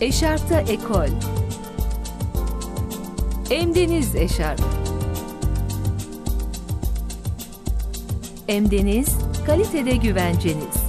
Eşarpta Ekol Emdeniz Eşarp Emdeniz, kalitede güvenceniz.